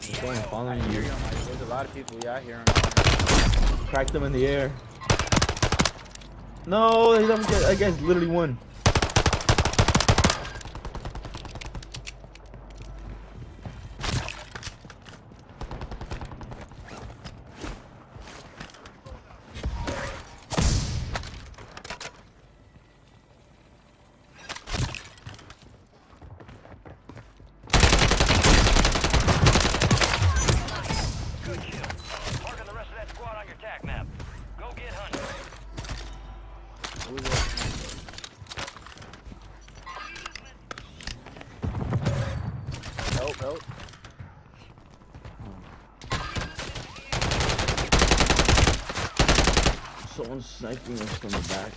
He's going following you. There's a lot of people. Yeah, I hear him. Cracked him in the air. No, that guy's literally one. Good kill. Marking the rest of that squad on your tac map. Go get hunting. Who is it? Help, help. Someone's sniping us from the back.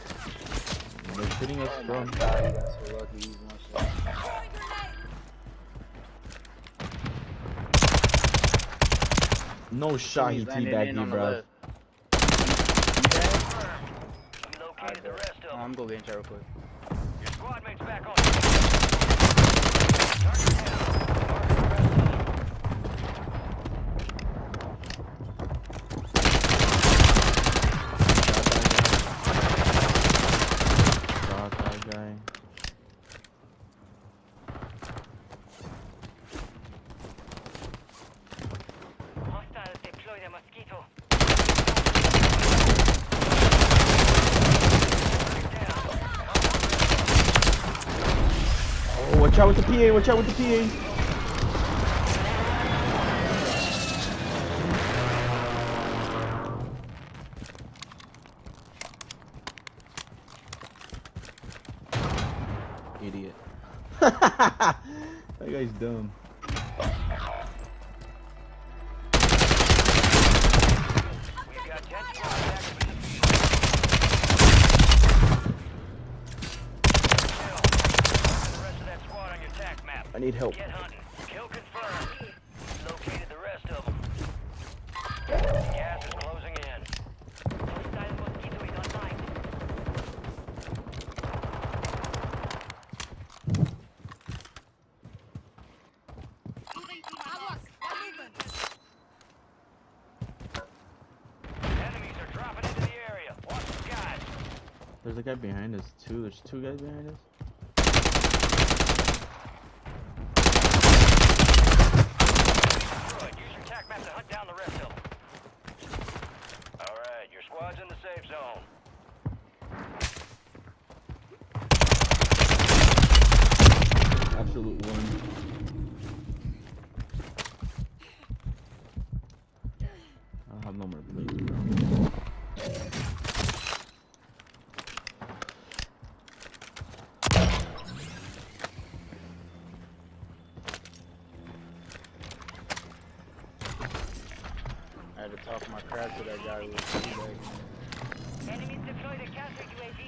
They're shooting us Oh from. my god, you so lucky using one shot. No shot, he teabagged in you, bro. left. You dead? We located the rest of Oh. I'm gonna go get in real quick. Your squad mates back on. Target down. Marking the rest of them. Shot that guy. Hostiles deploy the mosquito. Oh, watch out with the PA, watch out with the PA. Idiot. that guy's dumb. I need help. Get hunting. Kill confirmed. Located the rest of them. Gas is closing in. Hostile mosquito is online. Enemies are dropping into the area. Watch the skies. There's a guy behind us too. There's two guys behind us. Destroyed. Use your tac map to hunt down the rest of them. All right, your squad's in the safe zone. Absolute one. I don't have no more plates, bro. I had to talk my crap to that guy who was teabagging. Enemies deploy the counter UAV.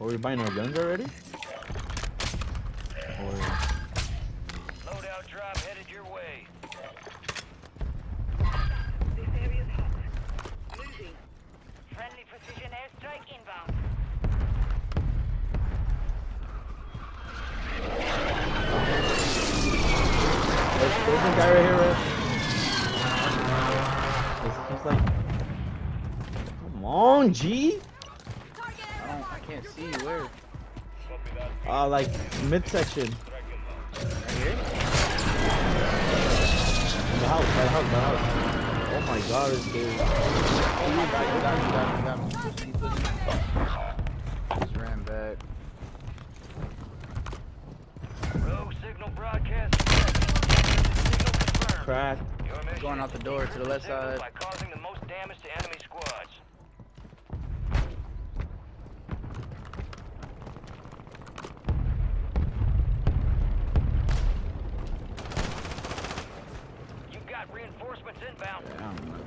Are we buying our guns already? See you. Where? Uh, like midsection. Right here? The house, by the house, by the house. Oh my God, this dude. Oh, you got me, you got me, you got me, you got me. Push me, push me. Just ran back. Rogue signal broadcast. Crack. Going out the door to the left signal side. By causing the most damage to enemy squads. You've got reinforcements inbound. Yeah, I'm gonna go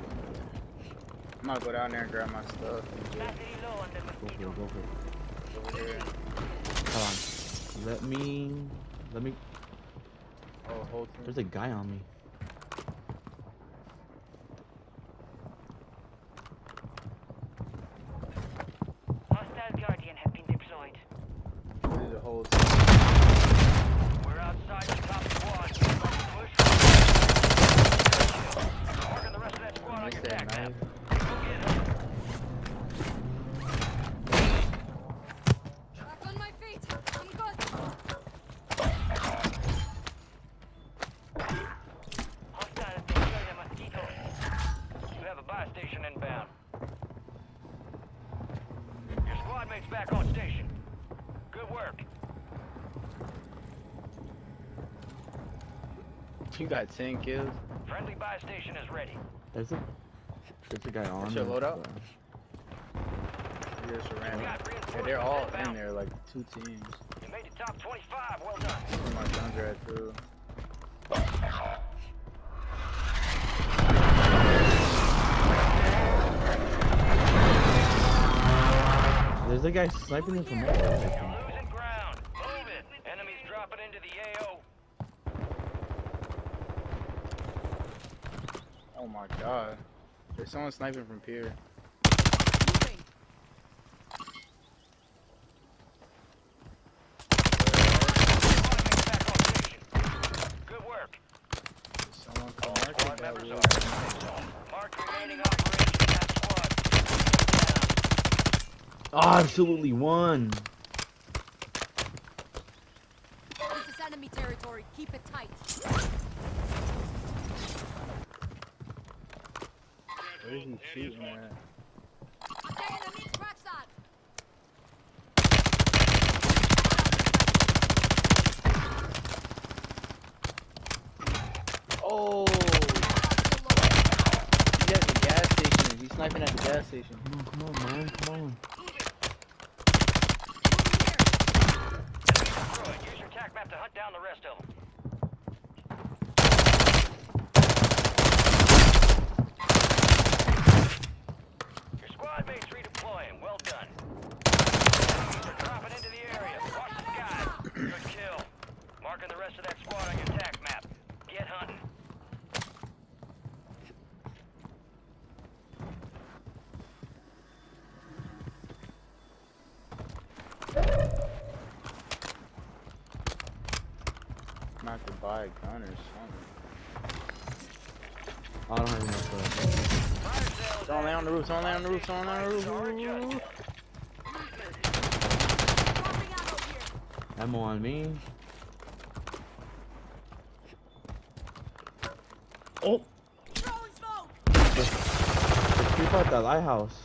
I'm gonna go down there and grab my stuff. and Battery low on the Go for it, go for it. just Over here. Hold on. Let me, let me, Oh, hold team. there's a guy on me. Hostile Guardian have been deployed. You got 10 kills. Friendly buy station is ready. There's a there's a guy on. your there, loadout? but- You just ran. Yeah, they're all in inbound. there, like two teams. You made the top 25. Well done. Where my guns are at too. There's a guy sniping him from over there. I You're think. losing ground. Move it. Enemies dropping into the AO. Oh my god. There's someone sniping from pier. Moving. Good work. There's someone All coming. squad That members are wood. in the safe zone. Mark remaining operations in that squad. Oh, absolutely one. This is enemy territory. Keep it tight. Where's oh. he shooting at? Okay, enemy crack that. Oh! He's at the gas station. He's sniping at the gas station. Come on, come on, man, come on. Destroyed. Use your tac map to hunt down the rest of them. Your squad mates redeploying. Well done. Enemies are dropping into the area. Watch the skies. Good kill. Marking the rest of that squad on your tac map. Get hunting. I'm about to buy a gun or something. I don't have enough. Fire sale is lay on the active. roof, someone lay on the roof, someone lay on the roof. Prices are adjusted. Dropping ammo on me. Oh, Throwing smoke. keep out that lighthouse.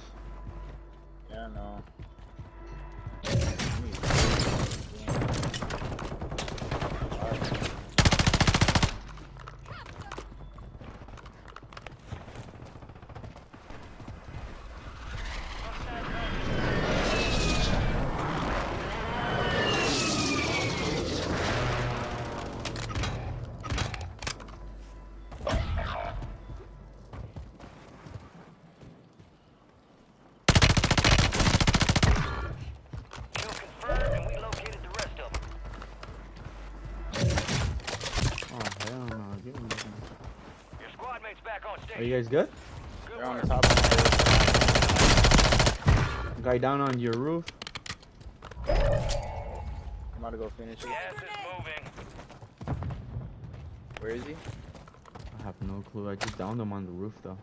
Are you guys good? Good They're on the top of the Guy down on your roof. I'm about to go finish it. Gas is moving. Where is he? I have no clue. I just downed him on the roof though.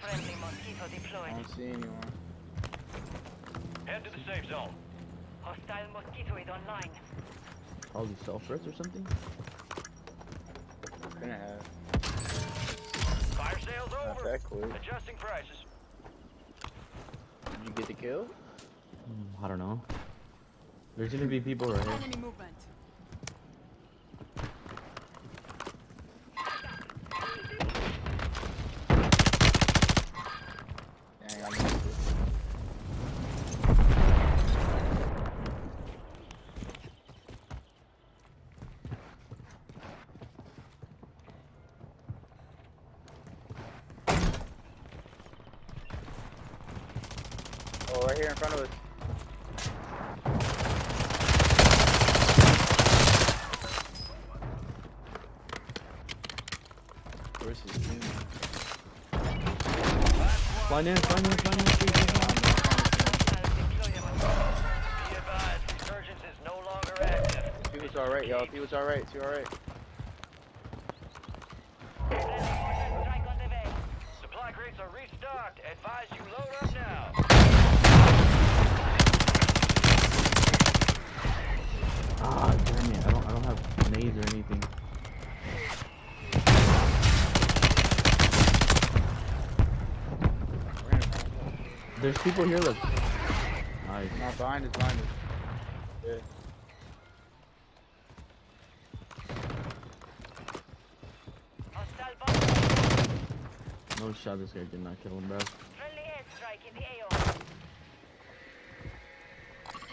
Friendly mosquito deployed. I deployed. don't see anyone. Head to the safe zone. Hostile mosquito is online. Probably self-res or something. Couldn't have. Fire sales Not over. that quick. Adjusting prices. Did you get the kill? Hmm, I don't know. There's gonna be people right here. Enemy movement. Dang, I missed it. Oh, right here in front of us. Where's his team? Is no longer active. He was alright, y'all. He was alright. He alright. Supply crates are restocked. Advise you load up now. Ah, damn it. I don't, I don't have nades or anything. There's people here, look. Nice. Not behind us. behind us. Yeah. No shot, this guy did not kill him, bro. Friendly airstrike in the AO.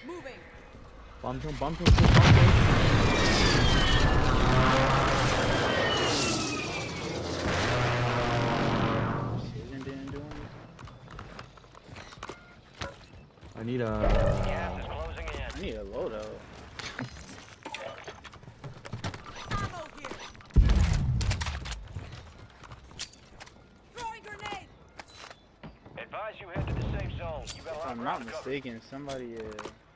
Moving. Bomb him, bomb him, bomb him. Precision didn't do anything. I need a. Gas is closing in. I need a loadout. Ammo here. Throwing grenade. Advise you head to the safe zone. You got a If lot I'm not ground to cover. mistaken, somebody uh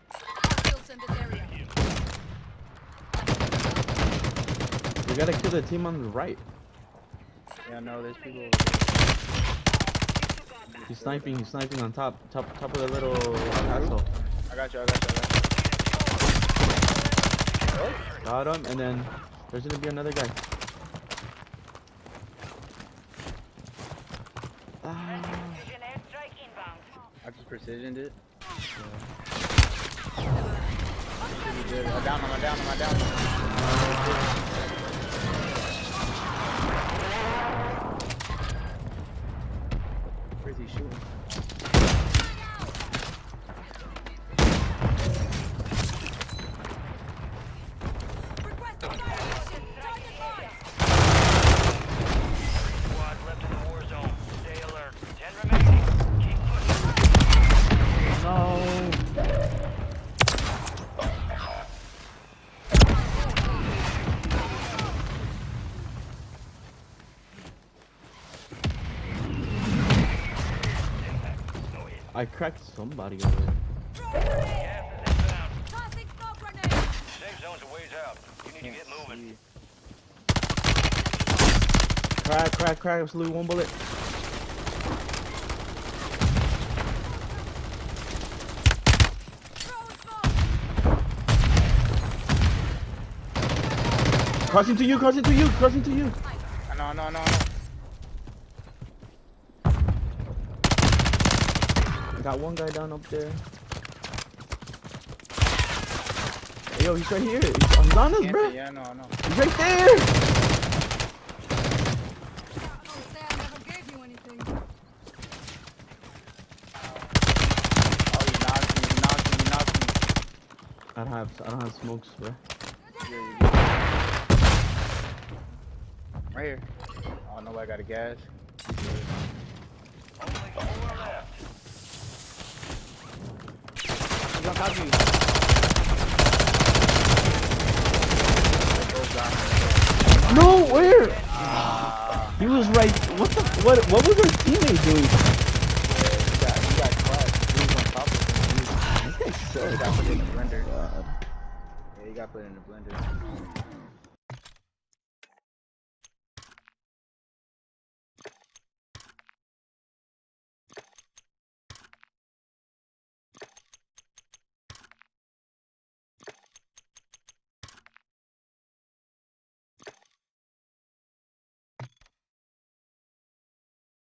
Hostiles in this area. We gotta kill the team on the right. yeah no there's people over He's sniping. He's sniping on top, top, top of the little castle. I got you, I got you, I got you. Got him, and then there's gonna be another guy. Ah, Precision airstrike inbound. I just precisioned it. Good. I down him, I down him, I down him. Shooting? I cracked somebody over there. Crack, crack, crack. Salute one bullet. Crossing to you, crossing to you, crossing to you. I know, I know, I know, I know. Got one guy down up there. Hey, yo, he's right here. He's, he's on us, Can't bro. see, Yeah, I know, I know. He's right there. I. I don't have, I don't have smokes, bro. Yeah, you did. Right here. Oh, nobody got a gas. No, where? Ah, He was right. What the? What? What was our teammate doing? yeah, he got, put in the blender.